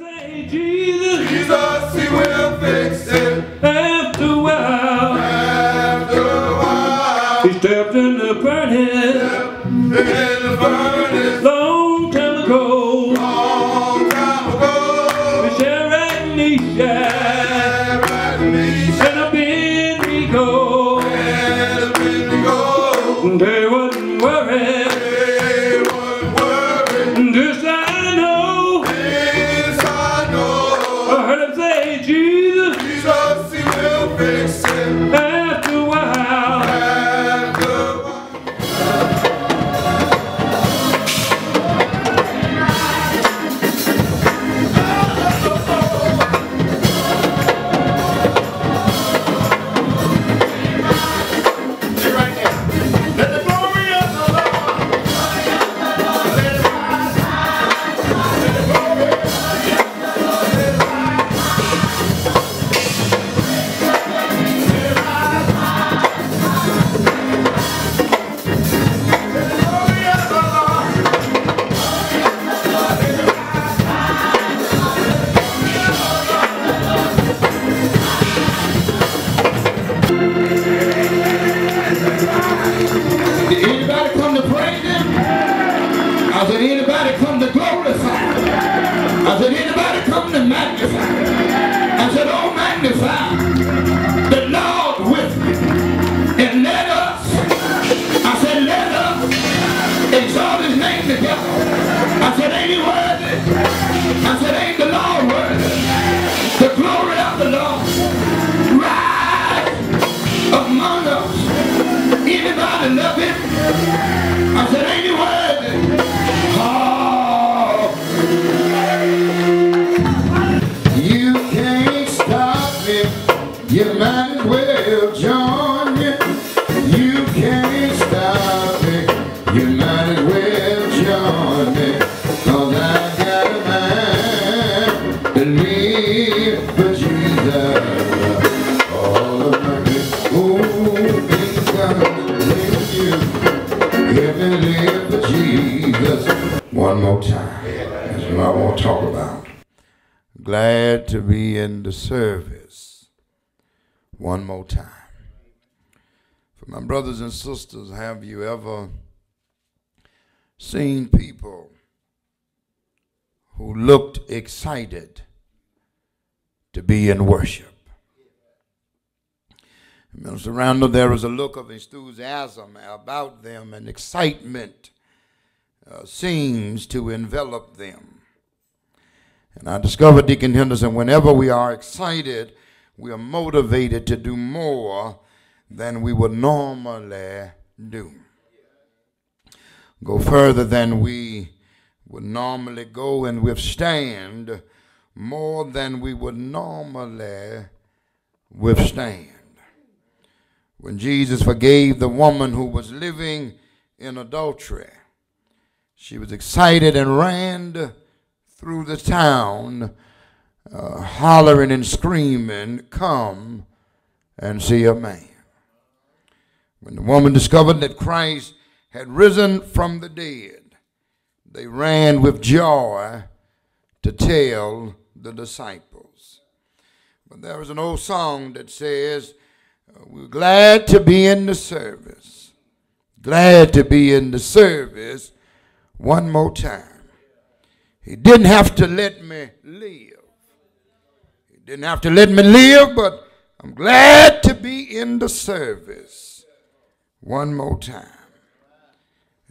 Say, Jesus, Jesus, he will fix it after a while, after a while. Be in the service. One more time. For my brothers and sisters, have you ever seen people who looked excited to be in worship? Minister Randall, there was a look of enthusiasm about them and excitement uh, seems to envelop them. And I discovered, Deacon Henderson, whenever we are excited, we are motivated to do more than we would normally do. Go further than we would normally go and withstand more than we would normally withstand. When Jesus forgave the woman who was living in adultery, she was excited and ran through the town, uh, hollering and screaming, Come and see a man. When the woman discovered that Christ had risen from the dead, they ran with joy to tell the disciples. But there was an old song that says, We're glad to be in the service. Glad to be in the service one more time. He didn't have to let me live. He didn't have to let me live, but I'm glad to be in the service one more time.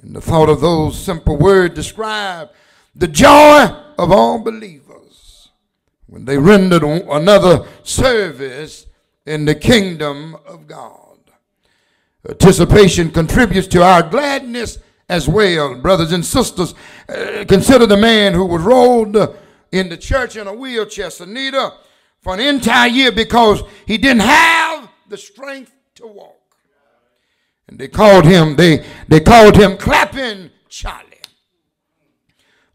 And the thought of those simple words describe the joy of all believers when they rendered another service in the kingdom of God. Anticipation contributes to our gladness as well, brothers and sisters. Uh, consider the man who was rolled in the church in a wheelchair, Sanita, for an entire year because he didn't have the strength to walk. And they called him, they, they called him clapping Charlie.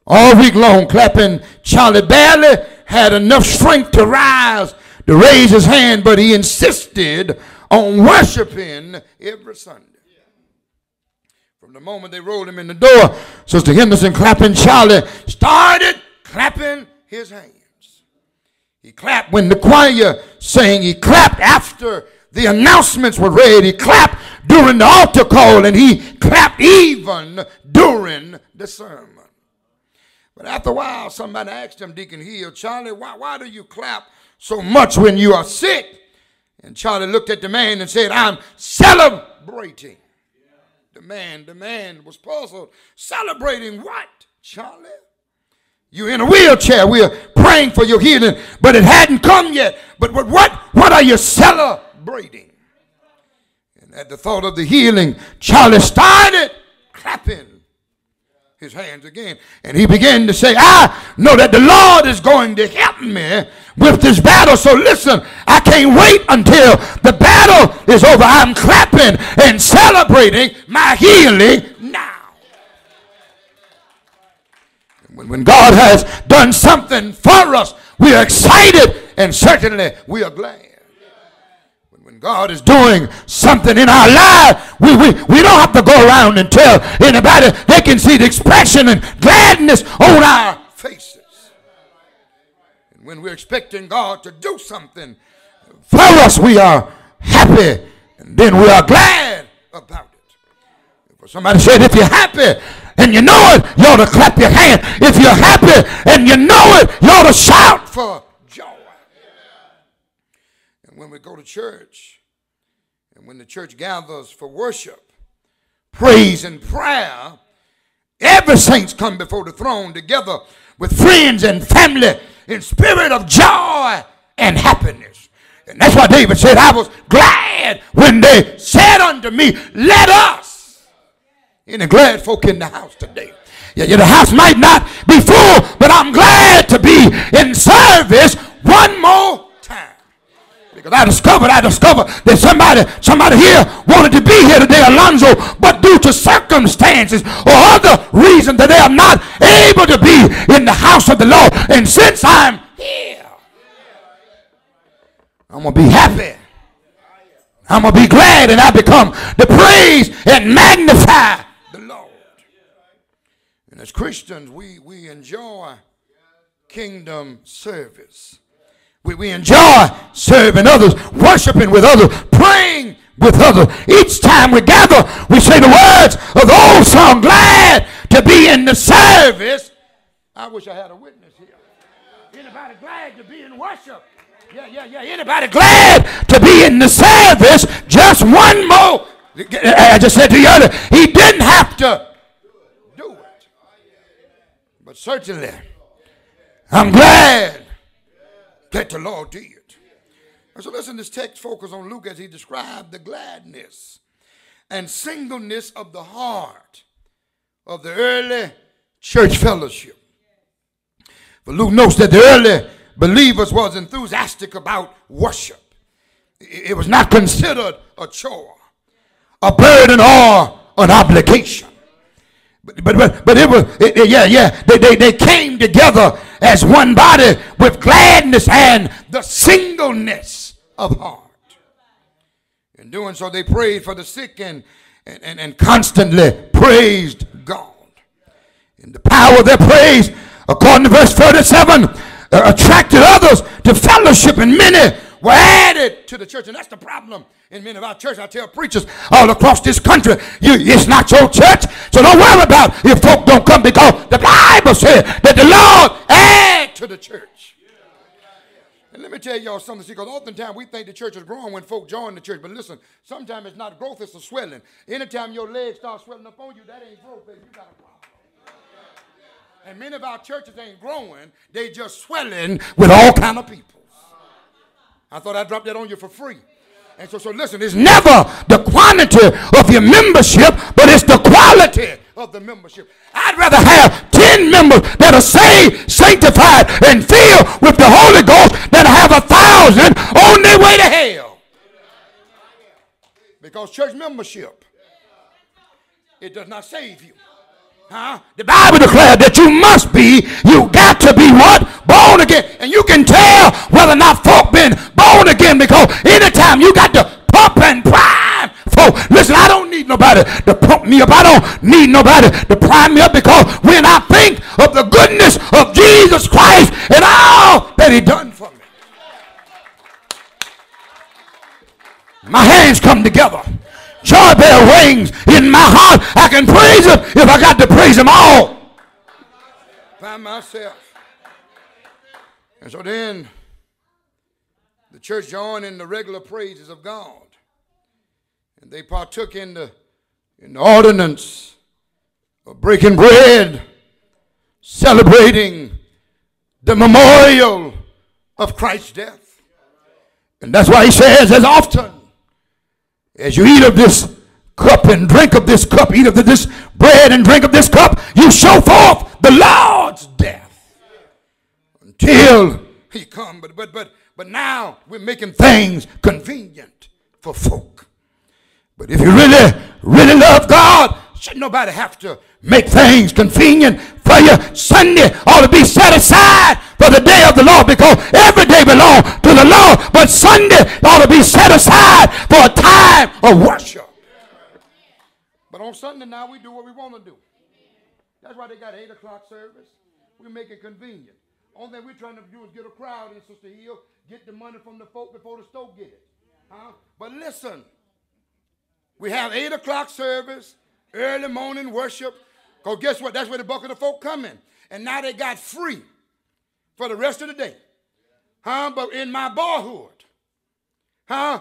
All week long, clapping Charlie barely had enough strength to rise, to raise his hand, but he insisted on worshiping every Sunday. The moment they rolled him in the door, Sister Henderson clapping Charlie started clapping his hands. He clapped when the choir sang. He clapped after the announcements were read. He clapped during the altar call and he clapped even during the sermon. But after a while, somebody asked him, Deacon Hill, Charlie, why, why do you clap so much when you are sick? And Charlie looked at the man and said, I'm celebrating. The man, the man was puzzled. Celebrating what, Charlie? You're in a wheelchair. We're praying for your healing, but it hadn't come yet. But what, what, what are you celebrating? And at the thought of the healing, Charlie started clapping his hands again. And he began to say, I know that the Lord is going to help me with this battle. So listen, I can't wait until the battle is over. I'm clapping and celebrating my healing now. When, God has done something for us, we are excited and certainly we are glad. When God is doing something in our life, we, we, we don't have to go around and tell anybody. They can see the expression and gladness on our faces. And when we're expecting God to do something for us, we are happy and then we are glad about it. Somebody said, if you're happy and you know it, you ought to clap your hand. If you're happy and you know it, you ought to shout for when we go to church and when the church gathers for worship, praise, and prayer, every saints come before the throne together with friends and family in spirit of joy and happiness. And that's why David said, I was glad when they said unto me, Let us. Any glad folk in the house today? Yeah, yeah, the house might not be full, but I'm glad to be in service one more because I discovered, I discovered that somebody, somebody here wanted to be here today, Alonzo, but due to circumstances or other reasons that they are not able to be in the house of the Lord. And since I'm here, I'm going to be happy. I'm going to be glad and I become the praise and magnify the Lord. And as Christians, we, we enjoy kingdom service. We, we enjoy serving others, worshiping with others, praying with others. Each time we gather, we say the words of the old song, glad to be in the service. I wish I had a witness here. Anybody glad to be in worship? Yeah, yeah, yeah. Anybody glad to be in the service? Just one more. I just said to the other, he didn't have to do it. But certainly, I'm glad that the Lord did. And so listen, this text focus on Luke as he described the gladness and singleness of the heart of the early church fellowship. But Luke notes that the early believers was enthusiastic about worship. It was not considered a chore, a burden, or an obligation. But, but, but, it was, it, yeah, yeah, they, they, they came together as one body with gladness and the singleness of heart. In doing so, they prayed for the sick and, and, and constantly praised God. And the power of their praise, according to verse 37, uh, attracted others to fellowship, and many were added to the church. And that's the problem in many of our churches. I tell preachers all across this country, you, it's not your church. So don't worry about if folk don't come because the Bible said that the Lord add to the church. And let me tell y'all something, because oftentimes we think the church is growing when folk join the church. But listen, sometimes it's not growth, it's a swelling. Anytime your legs start swelling up on you, that ain't growth, baby. You got a problem. And many of our churches ain't growing, they just swelling with all kind of people. I thought I'd drop that on you for free. And so, so listen, it's never the quantity of your membership, but it's the quality of the membership. I'd rather have 10 members that are saved, sanctified, and filled with the Holy Ghost than have a thousand on their way to hell. Because church membership, it does not save you. Huh? The Bible declared that you must be, you got to be what? Born again. And you can tell whether or not folk been born again because anytime you got to pump and prime folk. Listen, I don't need nobody to pump me up. I don't need nobody to prime me up because when I think of the goodness of Jesus Christ and all that he done for me. My hands come together. Joy bear wings in my heart. I can praise him if I got to praise him all by myself. And so then the church joined in the regular praises of God. And they partook in the, in the ordinance of breaking bread, celebrating the memorial of Christ's death. And that's why he says, as often as you eat of this cup and drink of this cup, eat of this bread and drink of this cup, you show forth the Lord's death until he come. But but but but now we're making things convenient for folk. But if you really, really love God, should nobody have to make things convenient for you. Sunday ought to be set aside for the day of the Lord because every day belongs to the Lord. But Sunday ought to be set aside for a time of worship. But on Sunday now we do what we want to do. That's why they got 8 o'clock service. We make it convenient. Only thing we're trying to do is get a crowd in Sister Hill, get the money from the folk before the stove get it. Huh? But listen, we have 8 o'clock service, early morning worship. Because guess what? That's where the bulk of the folk come in. And now they got free for the rest of the day. Huh? But in my boyhood, Huh?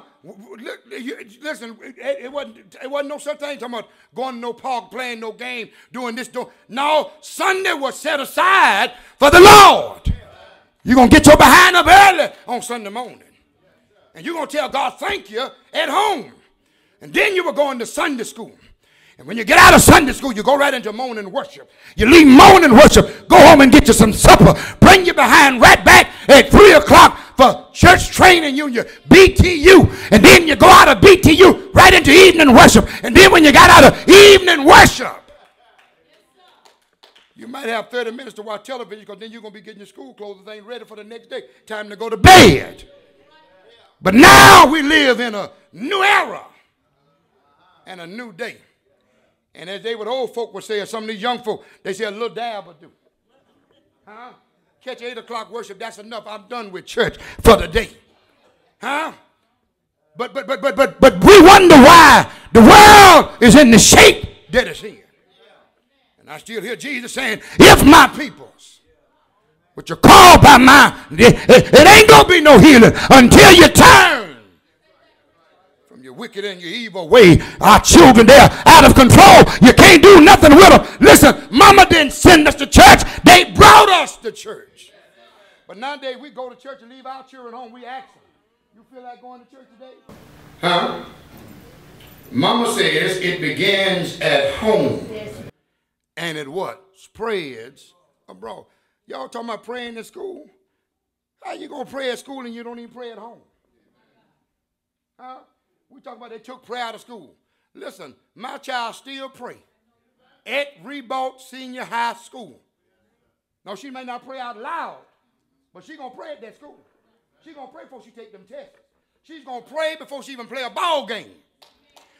Listen, it, wasn't, it wasn't no such thing talking about going to no park, playing no game, doing this, doing. No, Sunday was set aside for the Lord. You're going to get your behind up early on Sunday morning. And you're going to tell God thank you at home. And then you were going to Sunday school. And when you get out of Sunday school, you go right into morning worship. You leave morning worship, go home and get you some supper. Bring you behind right back at 3 o'clock for church training union, BTU. And then you go out of BTU right into evening worship. And then when you got out of evening worship, you might have 30 minutes to watch television because then you're going to be getting your school clothes and things ready for the next day. Time to go to bed. But now we live in a new era and a new day. And as they would old folk would say, some of these young folk, they say a little dab will do. Huh? Catch 8 o'clock worship, that's enough. I'm done with church for the day. Huh? But but but but but but we wonder why the world is in the shape that it's in. And I still hear Jesus saying, if my peoples, which are called by my, it, it ain't gonna be no healing until you turn from your wicked and your evil way. Our children, they're out of control. You can't do nothing with them. Listen, mama didn't send us to church. They brought us to church. But nowadays we go to church and leave our children home. We ask them, you feel like going to church today? Huh? Mama says it begins at home. And it what? Spreads abroad. Y'all talking about praying at school? How you gonna pray at school and you don't even pray at home? Huh? We talk about they took prayer out of school. Listen, my child still pray at Ribault Senior High School. Now she may not pray out loud, but she gonna pray at that school. She gonna pray before she take them tests. She's gonna pray before she even play a ball game.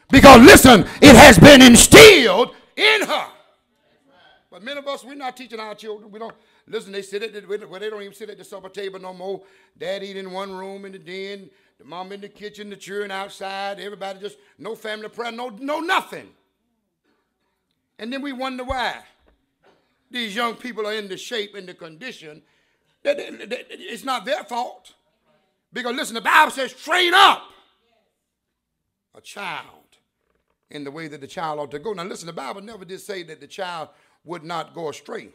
Because listen, it has been instilled in her. But many of us, we're not teaching our children. We don't listen. They sit at the, well, they don't even sit at the supper table no more. Dad eat in one room in the den, the mom in the kitchen, the children outside. Everybody just no family prayer, no no nothing. And then we wonder why these young people are in the shape and the condition it's not their fault. Because listen, the Bible says, train up a child in the way that the child ought to go. Now, listen, the Bible never did say that the child would not go astray,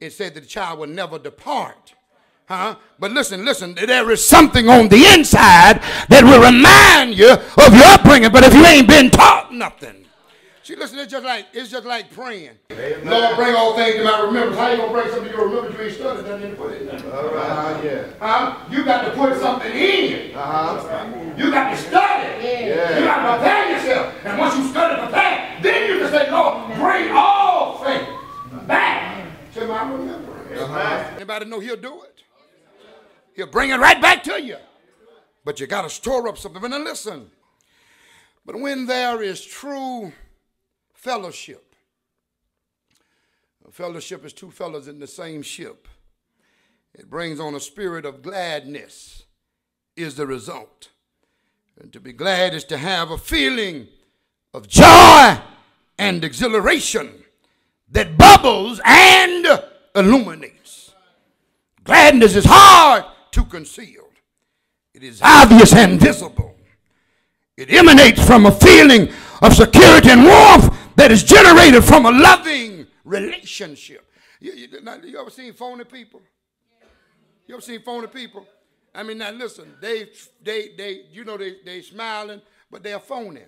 it said that the child would never depart. Huh? But listen, listen, there is something on the inside that will remind you of your upbringing. But if you ain't been taught nothing, See, listen, it's just like it's just like praying. Amen. Lord, bring all things to my remembrance. How you gonna bring something to your remembrance you ain't studied nothing to put it in? All right, uh, yeah. Huh? You got to put something in. Uh-huh. You got to study. Yeah. You got to prepare yourself. And once you study and prepare, then you can say, Lord, bring all things back to my remembrance. Uh-huh. Anybody know he'll do it? He'll bring it right back to you. But you got to store up something. And then listen. But when there is true fellowship. Fellowship is two fellows in the same ship. It brings on a spirit of gladness, is the result. And to be glad is to have a feeling of joy and exhilaration that bubbles and illuminates. Gladness is hard to conceal. It is obvious and visible. It emanates from a feeling of security and warmth that is generated from a loving relationship. You, you, you ever seen phony people? You ever seen phony people? I mean, now listen, they, they, they, you know, they, they smiling, but they are phony.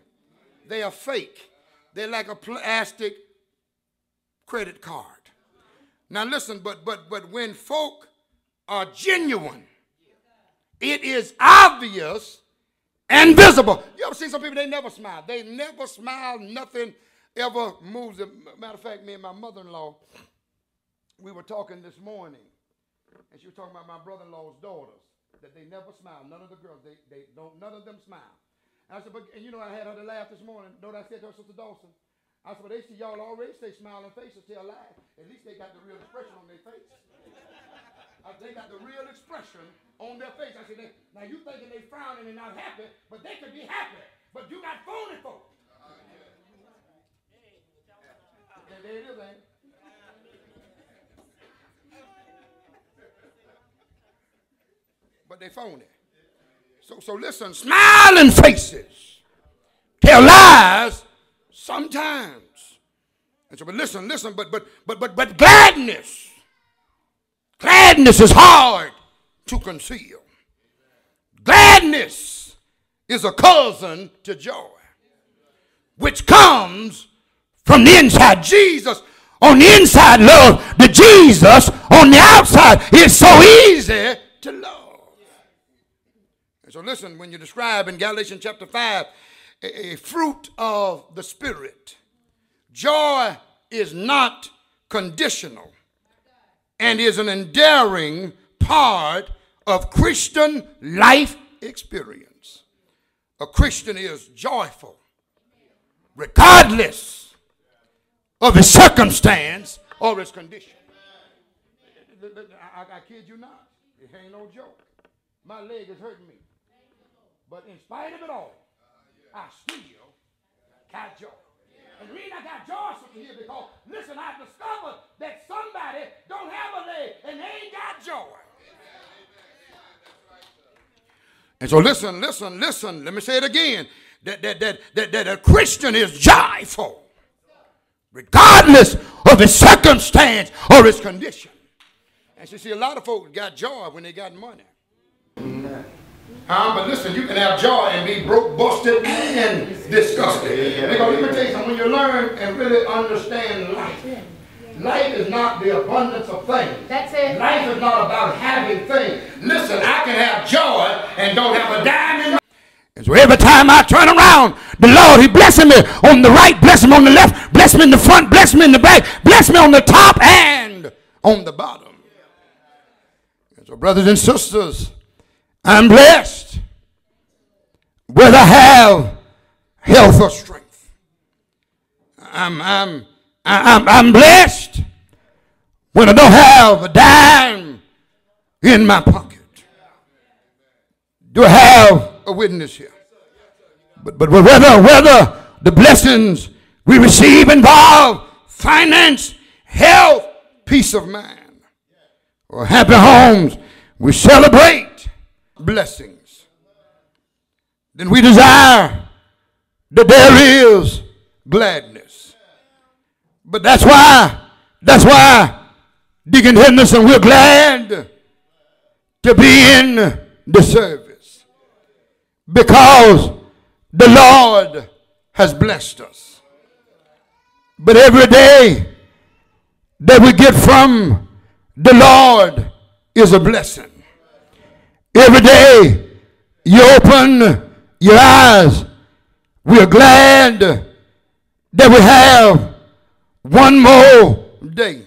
They are fake. They're like a plastic credit card. Now listen, but, but, but when folk are genuine, it is obvious and visible. You ever see some people, they never smile. They never smile, nothing ever moves them. Matter of fact, me and my mother-in-law, we were talking this morning, and she was talking about my brother-in-law's daughters, that they never smile. None of the girls, they, they don't, none of them smile. And I said, but, and you know, I had her to laugh this morning. What I said to her, Sister Dawson? I said, well, they see y'all already say smiling faces till laugh. At least they got the real expression on their face. They got the real expression on their face. I said, now you thinking they frowning and not happy, but they could be happy. But you got phony folks. there it is, ain't But they phony. So, so listen, smiling faces tell lies sometimes. And so, but listen, listen, but but but but but gladness. Gladness is hard to conceal. Gladness is a cousin to joy, which comes from the inside. Jesus on the inside love the Jesus on the outside. It's so easy to love. And so listen, when you describe in Galatians chapter 5 a, a fruit of the Spirit, joy is not conditional and is an endearing part of Christian life experience. A Christian is joyful regardless of his circumstance or his condition. I, I, I kid you not. It ain't no joke. My leg is hurting me. But in spite of it all, I still got joy. And the reason I got joy from here because, listen, I discovered that somebody don't have a leg and they ain't got joy. And so listen, listen, listen. Let me say it again. That, that, that, that, that a Christian is joyful regardless of his circumstance or his condition. And you see, a lot of folks got joy when they got money. Um, but listen, you can have joy and be broke, busted, and disgusted. Because let me tell you something, when you learn and really understand life, life is not the abundance of things. That's it. Life is not about having things. Listen, I can have joy and don't have a dime in my and so every time I turn around, the Lord, He blessing me on the right, bless me on the left, bless me in the front, bless me in the back, bless me on the top and on the bottom. And so, brothers and sisters, I'm blessed whether I have health or strength. I'm, I'm, I'm, I'm blessed when I don't have a dime in my pocket. Do I have a witness here? But, but whether, whether the blessings we receive involve finance, health, peace of mind, or happy homes, we celebrate blessings, then we desire that there is gladness. But that's why, that's why, Deacon Henderson, we're glad to be in the service. Because the Lord has blessed us. But every day that we get from the Lord is a blessing. Every day you open your eyes, we are glad that we have one more day.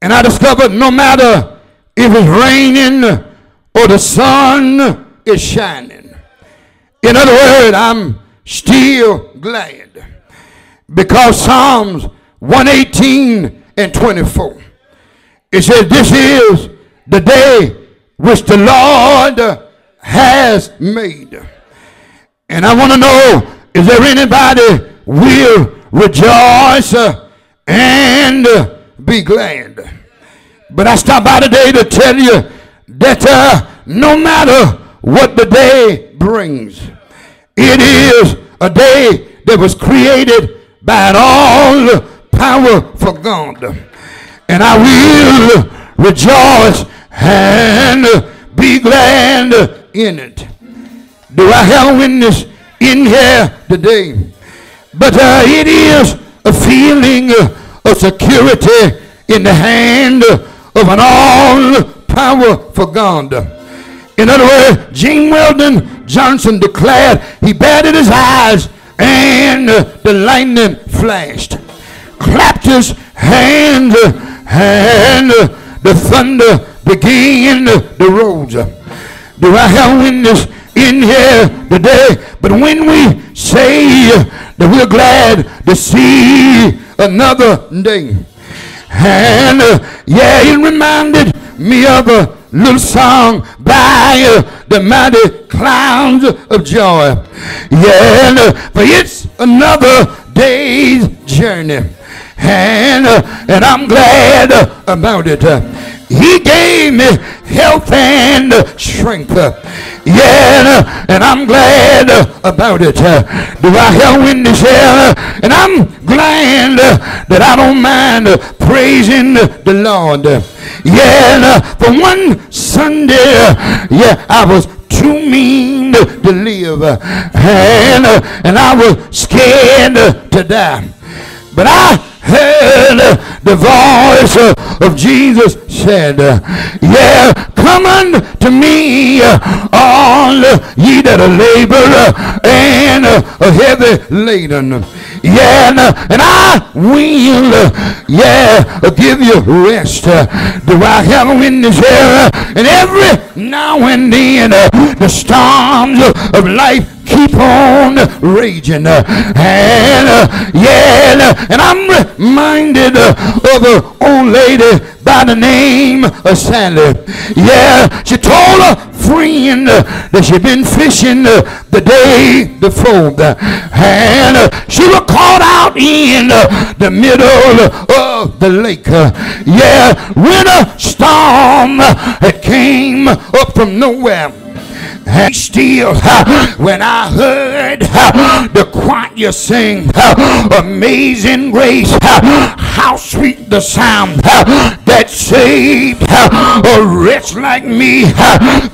And I discovered no matter if it's raining or the sun is shining. In other words, I'm still glad because Psalms 118 and 24 it says, This is the day which the Lord has made. And I want to know is there anybody will rejoice and be glad? But I stop by today to tell you that uh, no matter what the day brings, it is a day that was created by an all powerful God. And I will rejoice and be glad in it. Do I have a witness in here today? But uh, it is a feeling of security in the hand of an all powerful God. In other words, James Weldon Johnson declared he batted his eyes and the lightning flashed, clapped his hand and the thunder began to roll. Do I have witness in here today? But when we say that we're glad to see another day, and uh, yeah, it reminded me of a little song by uh, the Mighty Clouds of Joy. Yeah, and, uh, for it's another day's journey. And, and I'm glad about it. He gave me health and strength. Yeah, and I'm glad about it. Do I have witness here? And I'm glad that I don't mind praising the Lord. Yeah, for one Sunday, yeah, I was too mean to live. And, and I was scared to die. But I heard the voice of Jesus said, Yeah, come unto me, all ye that are labor and are heavy laden. Yeah, and I will, yeah, give you rest. Do I have a witness here? And every now and then, the storms of life keep on raging. And yeah, and I'm reminded of an old lady by the name of Sally. Yeah, she told her friend that she'd been fishing the day before. And she was caught out in the middle of the lake. Yeah, when a storm had came up from nowhere and still when I heard the choir sing amazing grace how sweet the sound that saved a wretch like me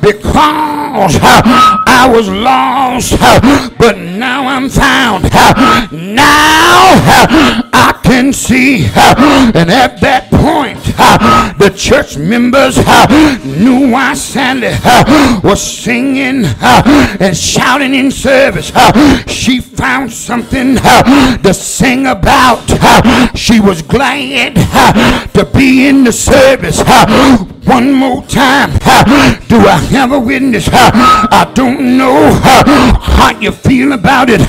because I was lost but now I'm found now I can see and at that point the church members knew why Sally was singing and shouting in service. She found something to sing about. She was glad to be in the service. One more time. Do I have a witness? I don't know how you feel about it,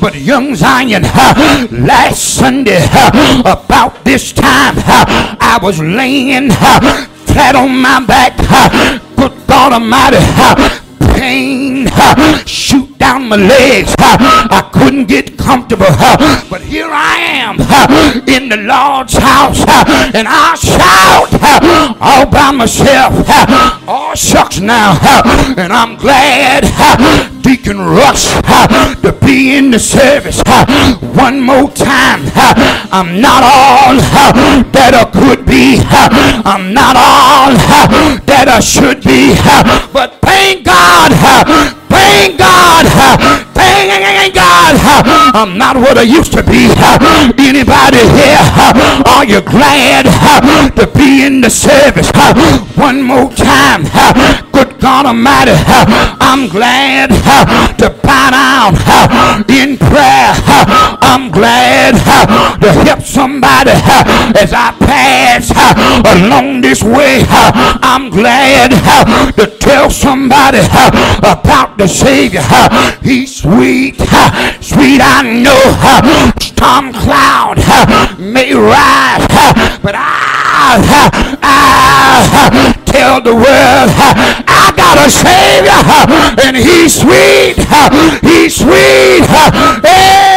but young Zion, last Sunday, about this time, I was laying flat on my back. Good God Almighty, pain shoot down my legs. I couldn't get comfortable. But here I am in the Lord's house and I shout all by myself. All shucks now. And I'm glad Deacon Rush to be in the service one more time. I'm not all that I could be. I'm not all that I should be. But thank God. Thank God. Thank God. I'm not what I used to be. Anybody here? Are you glad to be in the service? One more time. Good God Almighty. I'm glad to bow down in prayer. I'm glad to help somebody as I pass uh, along this way. Uh, I'm glad uh, to tell somebody about the Savior. He's sweet, sweet I know. Storm cloud may rise, but I, I tell the world I got a a Savior, and He's sweet. He's sweet. Hey.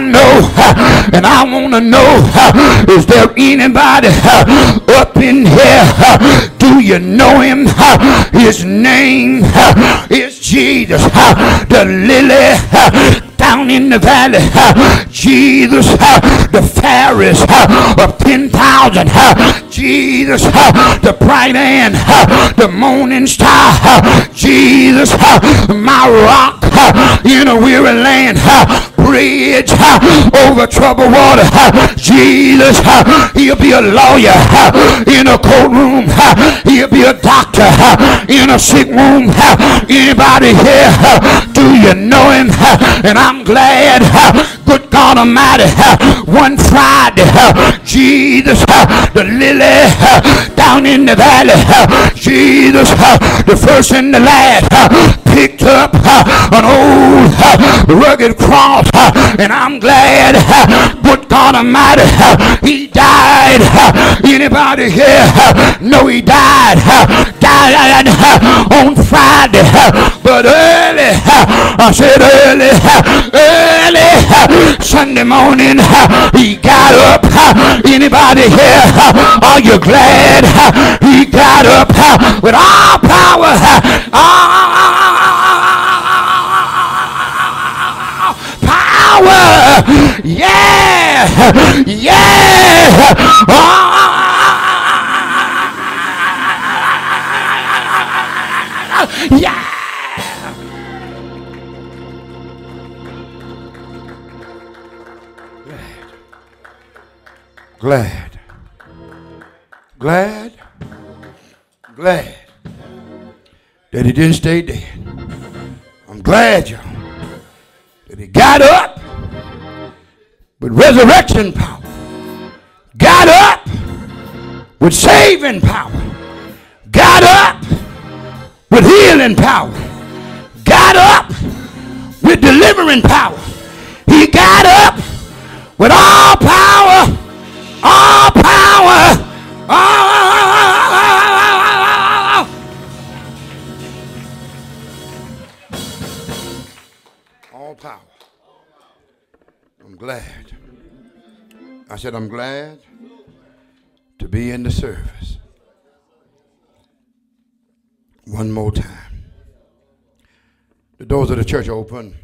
I know, and I want to know, is there anybody up in here? Do you know him? His name is Jesus, the lily down in the valley. Jesus, the fairest of 10,000. Jesus, the bright and the morning star. Jesus, my rock in a weary land. Bridge over troubled water. Jesus, he'll be a lawyer in a courtroom. He'll be a doctor in a sick room. Anybody here? Do you know him? And I'm glad, good God Almighty, one Friday, Jesus, the lily down in the valley, Jesus, the first and the last, picked up uh, an old uh, rugged cross, uh, and I'm glad, good God Almighty, he died. Anybody here know he died? Died on Friday, but early, I said early, early Sunday morning, he got up. Anybody here? Are you glad he got up with all power? All Yeah. Yeah. Yeah. Glad. Glad. Glad that he didn't stay dead. I'm glad, y'all, that he got up with resurrection power. Got up with saving power. Got up with healing power. Got up with delivering power. He got up with all power, all power, all I said, I'm glad to be in the service. One more time. The doors of the church are open.